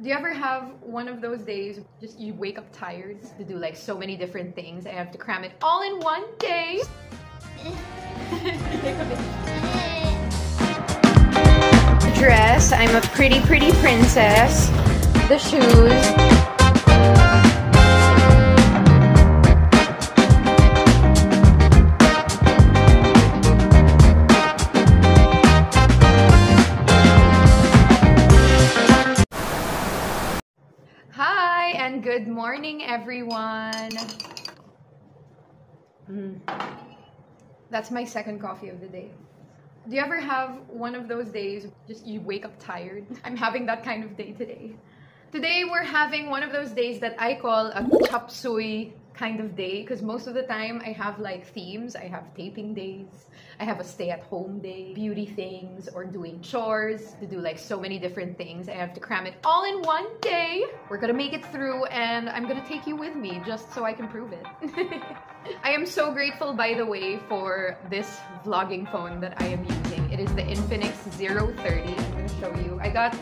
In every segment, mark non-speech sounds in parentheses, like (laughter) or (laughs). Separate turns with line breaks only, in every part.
Do you ever have one of those days just you wake up tired to do like so many different things and have to cram it all in one day? Dress, I'm a pretty, pretty princess. The shoes. Morning, everyone. Mm. That's my second coffee of the day. Do you ever have one of those days just you wake up tired? I'm having that kind of day today. Today we're having one of those days that I call a chop suey kind of day because most of the time I have like themes. I have taping days, I have a stay at home day, beauty things, or doing chores to do like so many different things. I have to cram it all in one day. We're gonna make it through and I'm gonna take you with me just so I can prove it. (laughs) I am so grateful, by the way, for this vlogging phone that I am using. It is the Infinix Zero 30. I'm gonna show you. I got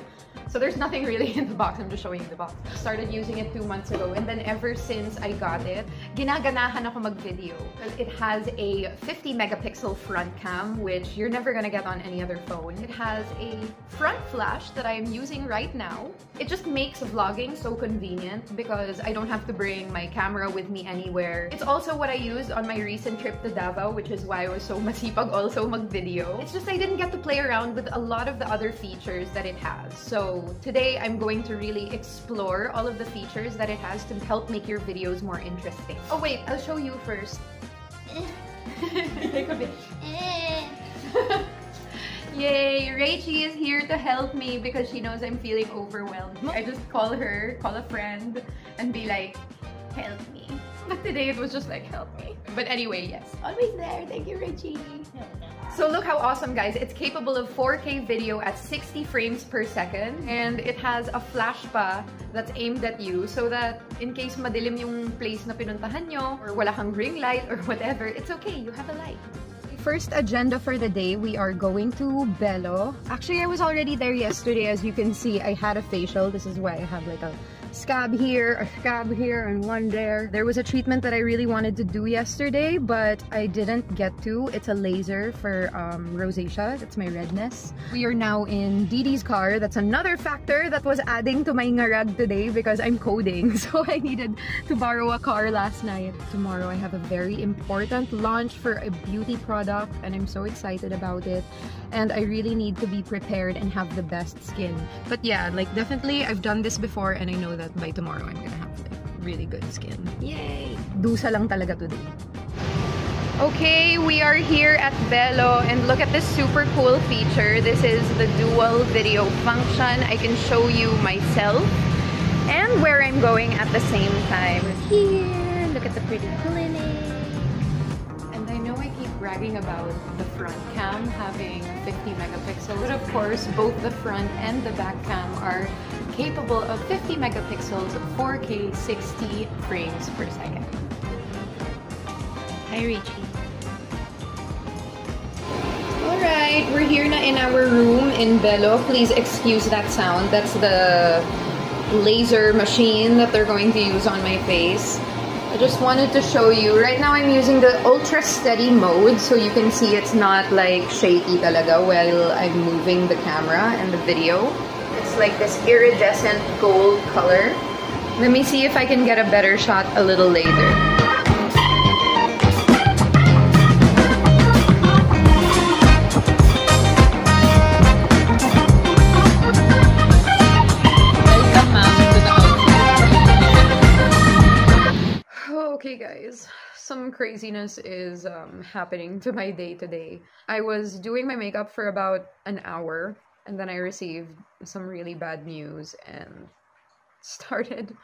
so there's nothing really in the box. I'm just showing you the box. Started using it two months ago and then ever since I got it, ginaganahan ako mag-video. It has a 50 megapixel front cam, which you're never gonna get on any other phone. It has a front flash that I am using right now. It just makes vlogging so convenient because I don't have to bring my camera with me anywhere. It's also what I used on my recent trip to Davao, which is why I was so (laughs) masipag also mag-video. It's just I didn't get to play around with a lot of the other features that it has. So today I'm going to really explore all of the features that it has to help make your videos more interesting. Oh wait, I'll show you first. Take a bit. Yay! Rachie is here to help me because she knows I'm feeling overwhelmed. I just call her, call a friend, and be like, help me. But today it was just like, help me. But anyway, yes. Always there. Thank you, Rachie. So look how awesome, guys. It's capable of 4K video at 60 frames per second. And it has a flash pa that's aimed at you so that in case madilim yung place na pinuntahan nyo or wala kang ring light or whatever, it's okay. You have a light. First agenda for the day, we are going to Bello. Actually, I was already there yesterday. As you can see, I had a facial. This is why I have like a scab here, a scab here, and one there. There was a treatment that I really wanted to do yesterday, but I didn't get to. It's a laser for um, rosacea. That's my redness. We are now in Didi's car. That's another factor that was adding to my ngarag today because I'm coding. (laughs) So I needed to borrow a car last night. Tomorrow I have a very important launch for a beauty product and I'm so excited about it. And I really need to be prepared and have the best skin. But yeah, like definitely I've done this before and I know that by tomorrow I'm gonna have like really good skin. Yay! Dusa lang talaga today. Okay, we are here at Belo and look at this super cool feature. This is the dual video function. I can show you myself and where I'm going at the same time. Here, look at the pretty clinic. Bragging about the front cam having 50 megapixels, but of course both the front and the back cam are capable of 50 megapixels, 4K 60 frames per second. Hi Richie. Alright, we're here na in our room in Belo. Please excuse that sound. That's the laser machine that they're going to use on my face. I just wanted to show you. Right now I'm using the ultra steady mode so you can see it's not like shaky talaga while I'm moving the camera and the video. It's like this iridescent gold color. Let me see if I can get a better shot a little later. Okay, guys, some craziness is um, happening to my day today. I was doing my makeup for about an hour and then I received some really bad news and (laughs) started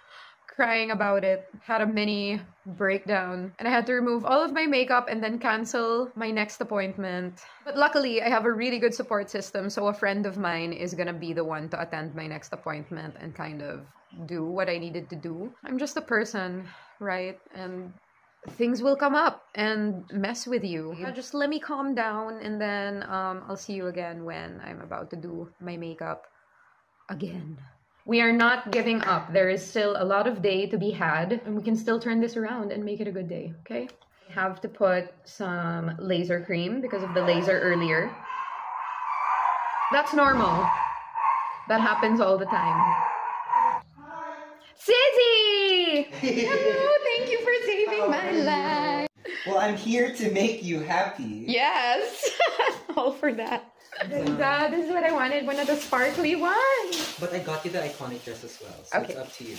crying about it. Had a mini breakdown and I had to remove all of my makeup and then cancel my next appointment. But luckily, I have a really good support system, so a friend of mine is gonna be the one to attend my next appointment and kind of do what I needed to do. I'm just a person, right? And things will come up and mess with you. Just let me calm down and then um, I'll see you again when I'm about to do my makeup again. We are not giving up. There is still a lot of day to be had, and we can still turn this around and make it a good day, okay? Have to put some laser cream because of the laser earlier. That's normal. That happens all the time. Sizzy! Hello, thank you for saving my life.
Well, I'm here to make you happy.
Yes, (laughs) all for that. Ganda, this is what I wanted, one of the sparkly ones.
But I got you the iconic dress as well, so
Okay.
it's up to you.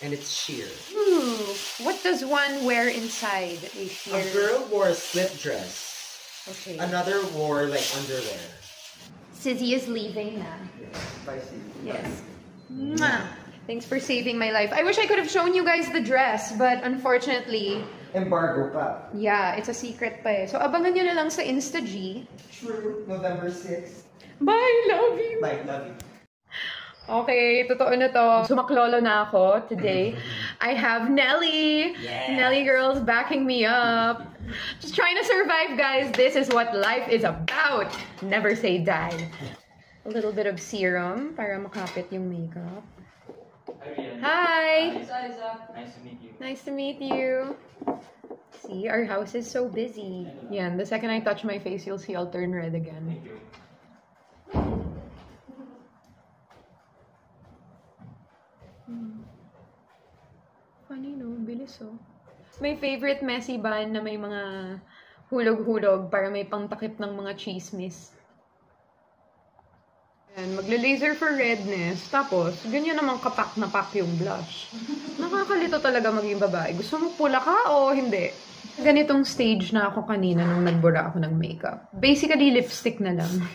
And it's sheer.
Ooh, what does one wear inside a sheer?
A girl wore a slip dress.
Okay.
Another wore like underwear.
Sizzy is leaving now.
Spicy.
Yes. Mwah. Thanks for saving my life. I wish I could have shown you guys the dress, but unfortunately,
Embargo pa.
yeah, it's a secret pa eh. So abangan nyo na lang sa InstaG.
True. November 6th.
Bye, love you!
Bye, love you.
Okay, totoo na to. Sumaklolo na ako today. (laughs) I have Nelly.
Yeah.
Nelly girls backing me up. Just trying to survive, guys. This is what life is about. Never say die. A little bit of serum para makapit yung makeup.
Hi.
Hi!
Nice to meet you.
Nice to meet you. See, our house is so busy. Yeah, and the second I touch my face, you'll see I'll turn red again.
Thank you.
Funny no, bilis oh. May favorite messy bun na may mga hulog-hulog para may pangtakip ng mga chismis. Ayan, magle-laser for redness. Tapos, ganyan naman kapak na pak yung blush. Nakakalito talaga maging babae. Gusto mo pula ka o hindi? Ganitong stage na ako kanina nung nagbura ako ng makeup. Basically, lipstick na lang.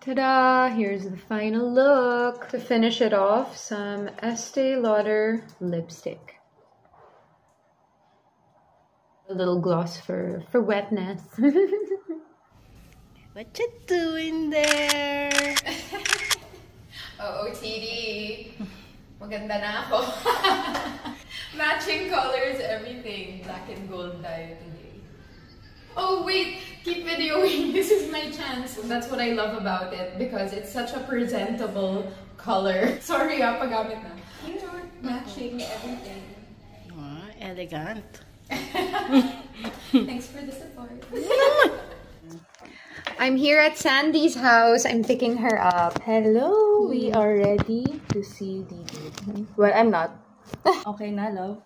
Ta-da! Here's the final look. To finish it off, some Estee Lauder lipstick. A little gloss for, for wetness. (laughs)
What you doing there? (laughs)
Oo, TD. Maganda na ako. (laughs) Matching colors, everything. Black and gold tayo today. Oh, wait! Keep videoing. (laughs) This is my chance. That's what I love about it because it's such a presentable color. Sorry ah, paggamit na. Cute. Matching everything.
Oh, elegant.
Thanks for the support. I'm here at Sandy's house. I'm picking her up. Hello.
We are ready to see Didi. Well, I'm not. (laughs) Okay na, love?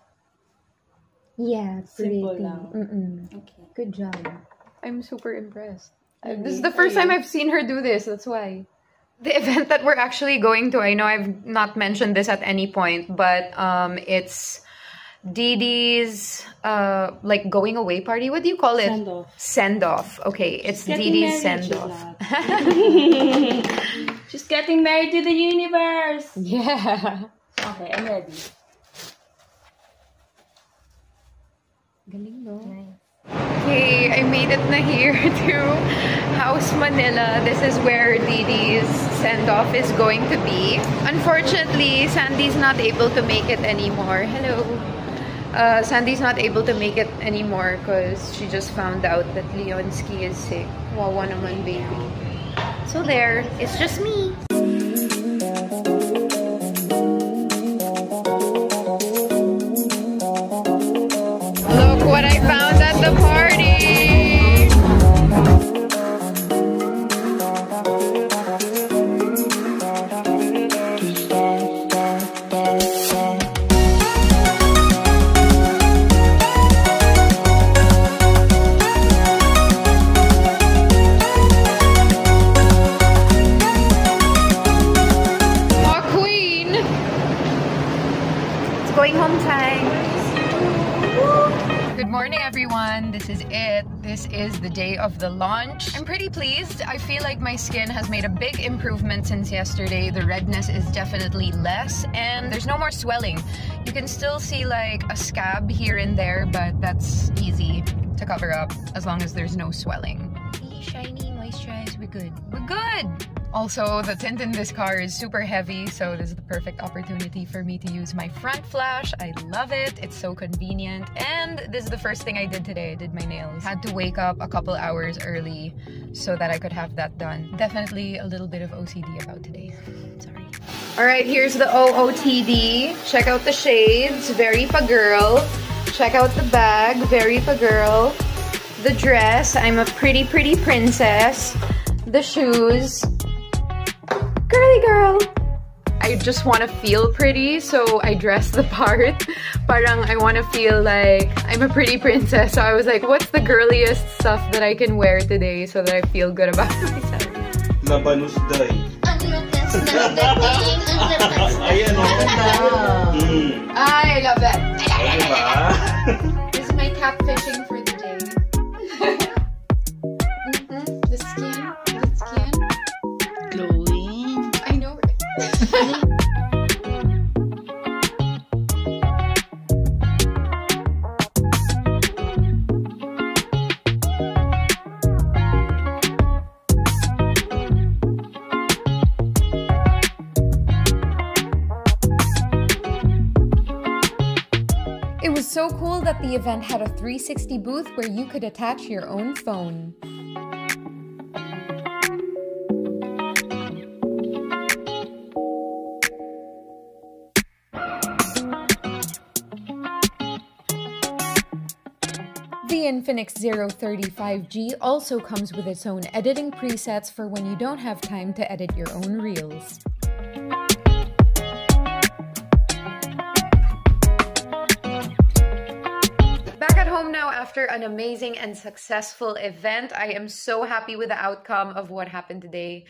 Yeah, pretty.
Simple lang.
Mm-mm.
Okay.
Good job. I'm super impressed. Uh, This is the first time? I've seen her do this. That's why. The event that we're actually going to, I know I've not mentioned this at any point, but um, it's Dee's uh, like going away party. What do you call it?
Send-off.
Send off. Okay, it's Dee's send off.
She's (laughs) getting married to the universe!
Yeah.
Okay, I'm ready.
Galing, no? Okay, I made it na here (laughs) to House Manila. This is where Dee's send-off is going to be. Unfortunately, Sandy's not able to make it anymore. Hello. Uh, Sandy's not able to make it anymore because she just found out that Leonsky is sick. Wawa naman, baby. So there, it's just me. Going home time. Good morning, everyone. This is it. This is the day of the launch. I'm pretty pleased. I feel like my skin has made a big improvement since yesterday. The redness is definitely less, and there's no more swelling. You can still see like a scab here and there, but that's easy to cover up as long as there's no swelling. Be shiny, moisturized, we're good. We're good! Also, the tint in this car is super heavy, so this is the perfect opportunity for me to use my front flash. I love it. It's so convenient. And this is the first thing I did today. I did my nails. Had to wake up a couple hours early so that I could have that done. Definitely a little bit of OCD about today. (laughs) Sorry. All right, here's the OOTD. Check out the shades. Very pa girl. Check out the bag. Very pa girl. The dress. I'm a pretty, pretty princess. The shoes girly girl. I just want to feel pretty, so I dress the (laughs) part. Parang I want to feel like I'm a pretty princess. So I was like, what's the girliest stuff that I can wear today so that I feel good about (laughs) myself?
Labanus day. Ayan (laughs) o. Mm.
I love that. This is my catfishing for that the event had a 360 booth where you could attach your own phone. The Infinix Zero 30 5G also comes with its own editing presets for when you don't have time to edit your own reels. Now after an amazing and successful event. I am so happy with the outcome of what happened today.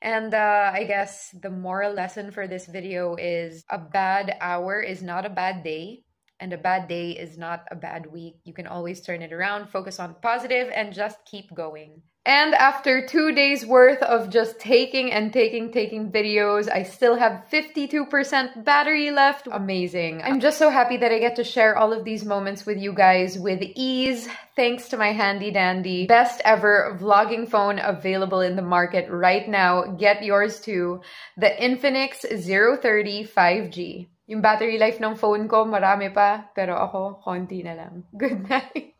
And uh, I guess the moral lesson for this video is a bad hour is not a bad day, and a bad day is not a bad week. You can always turn it around, focus on positive, and just keep going. And after two days worth of just taking and taking, taking videos, I still have 52% battery left. Amazing. I'm just so happy that I get to share all of these moments with you guys with ease, thanks to my handy dandy, best ever vlogging phone available in the market right now. Get yours too. The Infinix Zero 30 5G. Yung battery life ng phone ko, marami pa, pero ako, konti na lang. Good (laughs) night.